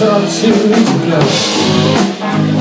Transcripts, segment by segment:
tortured blood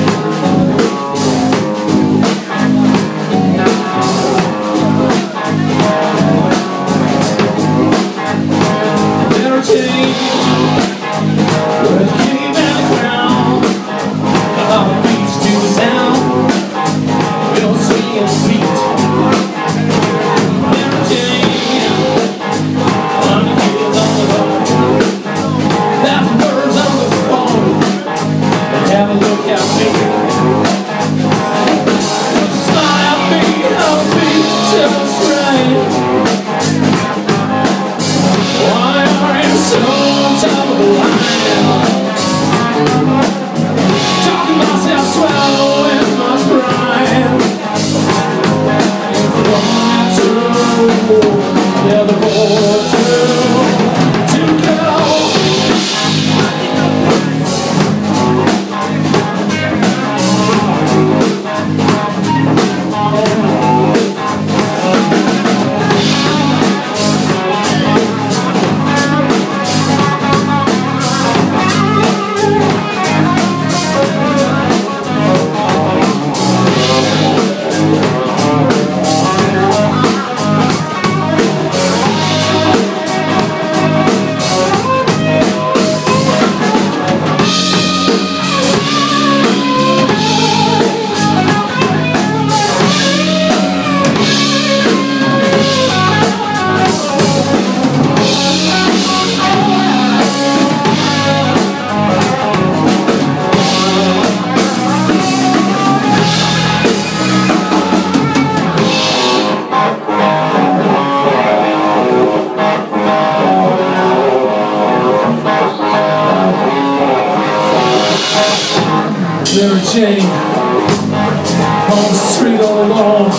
Sarah Jane on the street all alone.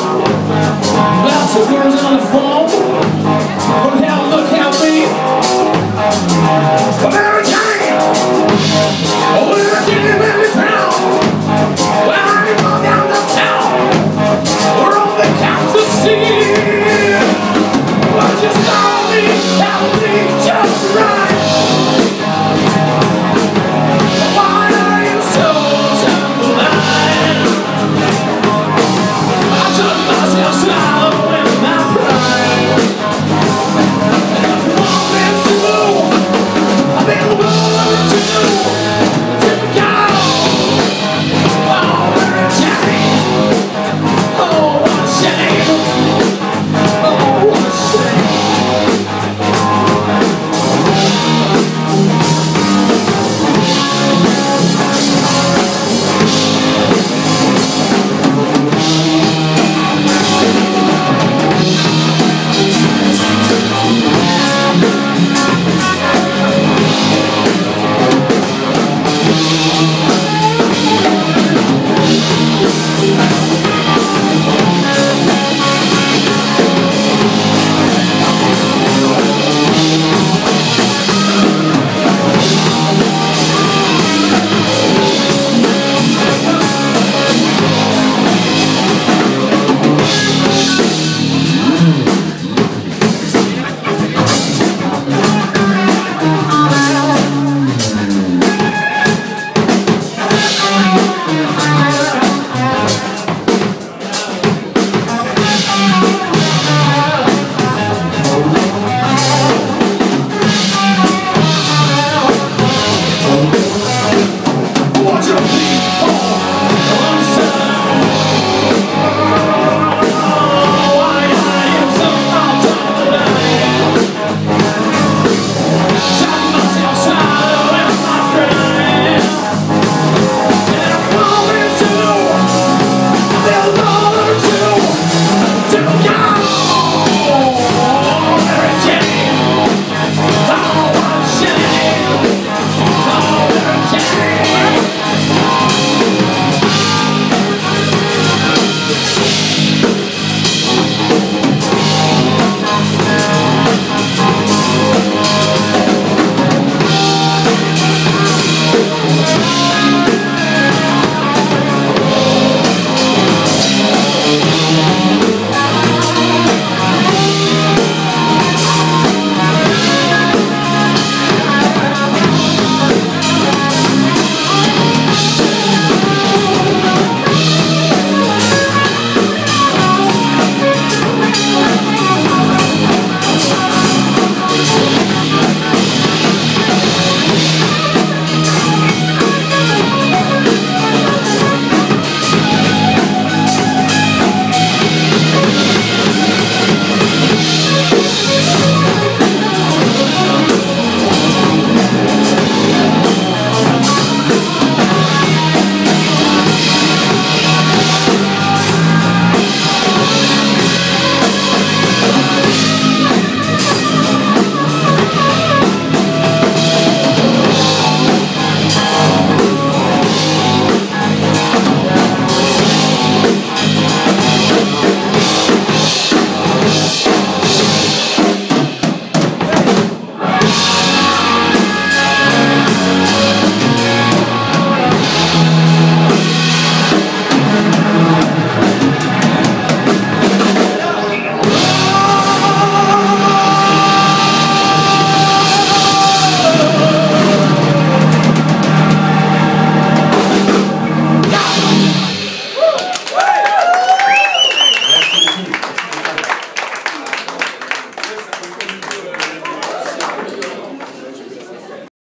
Of